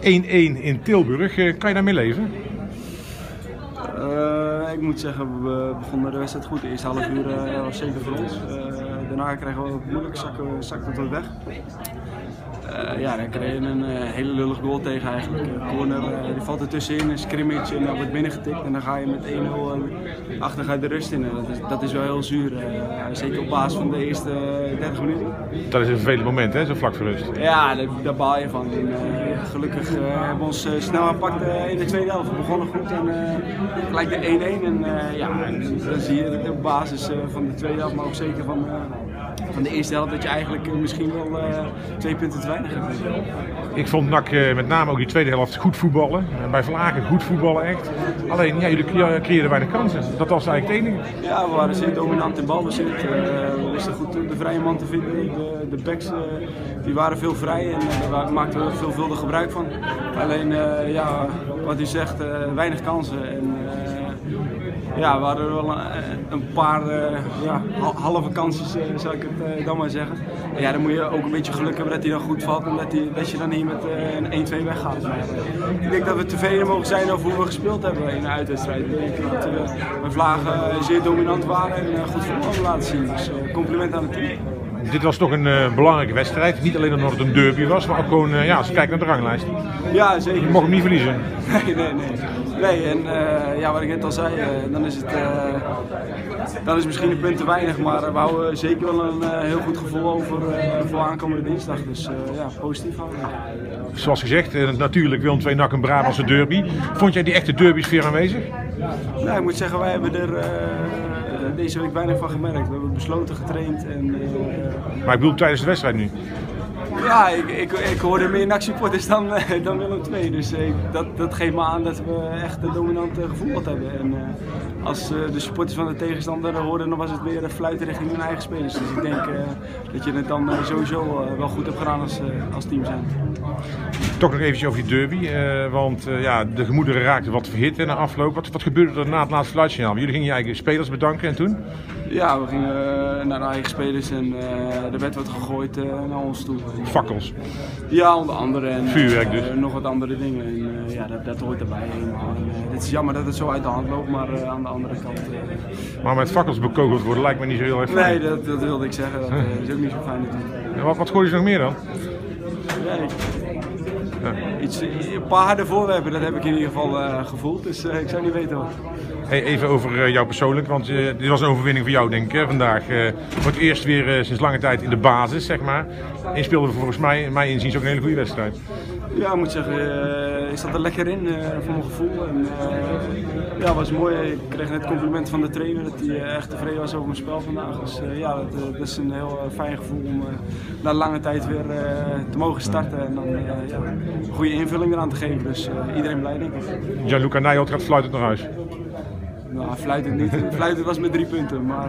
in Tilburg. Eh, kan je daarmee leven? Uh, ik moet zeggen, we begonnen de wedstrijd goed. De eerste half uur uh, was zeker voor ons. Daarna kregen we het moeilijk, zakken, zakte het wat weg. Uh, ja, dan kreeg je een uh, hele lullig goal tegen eigenlijk. Corner, die valt er tussenin, een scrimmage en dan wordt binnengetikt. En dan ga je met 1-0 achter ga je de rust in. Dat is, dat is wel heel zuur. zeker op basis van de eerste 30 minuten. Dat is een vervelend moment, hè, zo vlak voor rust. Ja, daar, daar baal je van. En, gelukkig hebben we ons snel aangepakt in de tweede helft. We begonnen goed en gelijk de 1-1. En ja, dan zie je dat op basis van de tweede helft, maar ook zeker van van de eerste helft dat je eigenlijk misschien wel uh, twee punten te weinig hebt. Ik vond NAC uh, met name ook die tweede helft goed voetballen. En bij Vlagen goed voetballen echt. Alleen, ja, jullie creëerden weinig kansen. Dat was eigenlijk het enige. Ja, we waren zeer dominant in balbezit. Uh, we wisten goed de vrije man te vinden. De, de backs die waren veel vrij en daar maakten we veelvuldig gebruik van. Alleen, ja, wat u zegt, weinig kansen. En, ja, we hadden wel een, paar uh, ja, halve kansjes, uh, zou ik het uh, dan maar zeggen. En ja, dan moet je ook een beetje geluk hebben dat hij dan goed valt en dat, hij, dat je dan hier met een 1-2 weggaat. Ik denk dat we tevreden mogen zijn over hoe we gespeeld hebben in de uitwedstrijd. Ik denk dat we Vlagen zeer dominant waren en goed voetbal laten zien. Dus compliment aan het team. Dit was toch een uh, belangrijke wedstrijd. Niet alleen omdat het een derby was, maar ook gewoon, uh, ja, als je kijkt naar de ranglijst. Ja, zeker. Je mocht hem niet verliezen. Nee, nee, nee. Nee, en uh, ja, wat ik net al zei, dan is het dan is misschien een punt te weinig, maar we houden zeker wel een heel goed gevoel over voor aankomende dinsdag. Dus ja, positief houden. Zoals gezegd, natuurlijk Willem II NAC een Brabantse derby. Vond jij die echte derby sfeer aanwezig? Nou, ik moet zeggen, wij hebben er deze week weinig van gemerkt. We hebben besloten getraind. En, uh... Maar ik bedoel tijdens de wedstrijd nu? Ja, ik, ik, ik hoorde meer NAC-supporters dan, eh, dan Willem II. Dus uh, dat, dat geeft me aan dat we echt een dominant gevoel hebben. En, als de supporters van de tegenstander hoorden, dan was het weer fluiten richting hun eigen spelers. Dus ik denk dat je het dan sowieso wel goed hebt gedaan als, als team zijn. Toch nog eventjes over die derby, want ja, de gemoederen raakten wat verhit na afloop. Wat, wat gebeurde er na het laatste fluitsignaal? Jullie gingen je eigen spelers bedanken en toen? Ja, we gingen naar de eigen spelers en er werd wat gegooid naar ons toe. Fakkels? Ja, onder andere. En, Vuurwerk dus? nog wat andere dingen. En, ja, dat, dat hoort erbij helemaal. het is jammer dat het zo uit de hand loopt, maar aan de andere kant... maar met fakkels bekogeld worden lijkt me niet zo heel erg fijn. Nee, dat, dat wilde ik zeggen. Dat is ook niet zo fijn natuurlijk. En wat, wat gooien ze nog meer dan? Iets, een paar harde voorwerpen, dat heb ik in ieder geval uh, gevoeld, dus uh, ik zou niet weten wat. Hey, even over uh, jou persoonlijk, want dit was een overwinning voor jou denk ik hè, vandaag. voor het eerst weer sinds lange tijd in de basis, zeg maar. En speelde volgens mij, mij inziens ook een hele goede wedstrijd. Ja, ik moet zeggen, uh, ik zat er lekker in uh, voor mijn gevoel. En, uh, ja, was mooi. Ik kreeg net compliment van de trainer dat hij echt tevreden was over mijn spel vandaag. Dus ja, dat, dat, is een heel fijn gevoel om na lange tijd weer te mogen starten en dan ja, een goede invulling eraan te geven. Dus iedereen blij denk ik. Gianluca Nijholt gaat fluitend naar huis. Nou, fluitend niet. fluitend was met drie punten, maar